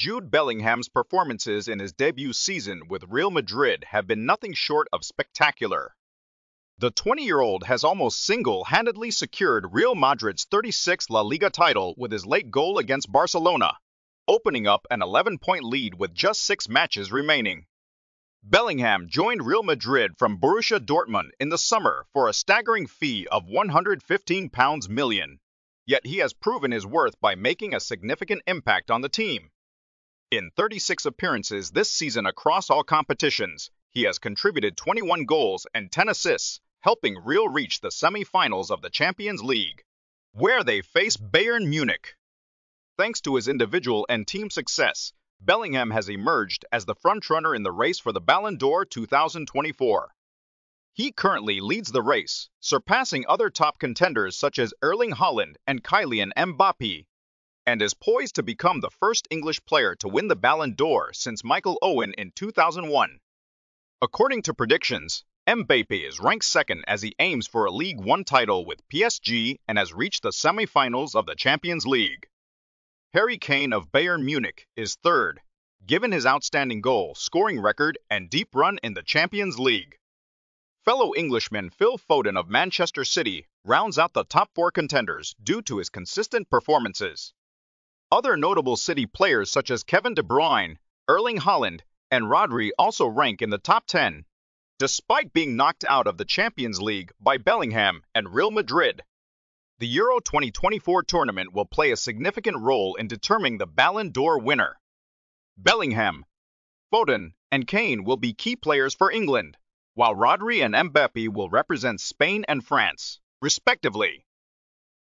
Jude Bellingham's performances in his debut season with Real Madrid have been nothing short of spectacular. The 20-year-old has almost single-handedly secured Real Madrid's 36th La Liga title with his late goal against Barcelona, opening up an 11-point lead with just six matches remaining. Bellingham joined Real Madrid from Borussia Dortmund in the summer for a staggering fee of £115 million. Yet he has proven his worth by making a significant impact on the team. In 36 appearances this season across all competitions, he has contributed 21 goals and 10 assists, helping Real reach the semi-finals of the Champions League, where they face Bayern Munich. Thanks to his individual and team success, Bellingham has emerged as the frontrunner in the race for the Ballon d'Or 2024. He currently leads the race, surpassing other top contenders such as Erling Haaland and Kylian Mbappe and is poised to become the first English player to win the Ballon d'Or since Michael Owen in 2001. According to predictions, Mbappe is ranked second as he aims for a League One title with PSG and has reached the semi-finals of the Champions League. Harry Kane of Bayern Munich is third, given his outstanding goal, scoring record, and deep run in the Champions League. Fellow Englishman Phil Foden of Manchester City rounds out the top four contenders due to his consistent performances. Other notable City players such as Kevin De Bruyne, Erling Haaland, and Rodri also rank in the top 10, despite being knocked out of the Champions League by Bellingham and Real Madrid. The Euro 2024 tournament will play a significant role in determining the Ballon d'Or winner. Bellingham, Foden, and Kane will be key players for England, while Rodri and Mbappe will represent Spain and France, respectively.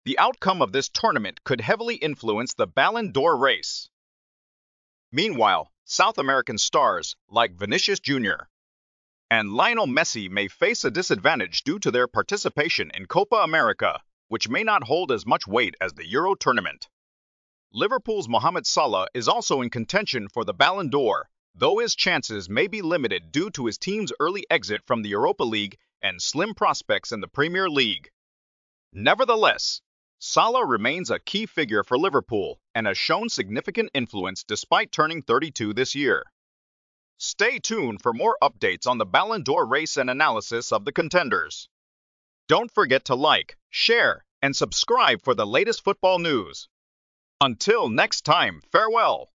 The outcome of this tournament could heavily influence the Ballon d'Or race. Meanwhile, South American stars like Vinicius Jr. and Lionel Messi may face a disadvantage due to their participation in Copa America, which may not hold as much weight as the Euro tournament. Liverpool's Mohamed Salah is also in contention for the Ballon d'Or, though his chances may be limited due to his team's early exit from the Europa League and slim prospects in the Premier League. Nevertheless, Salah remains a key figure for Liverpool and has shown significant influence despite turning 32 this year. Stay tuned for more updates on the Ballon d'Or race and analysis of the contenders. Don't forget to like, share, and subscribe for the latest football news. Until next time, farewell.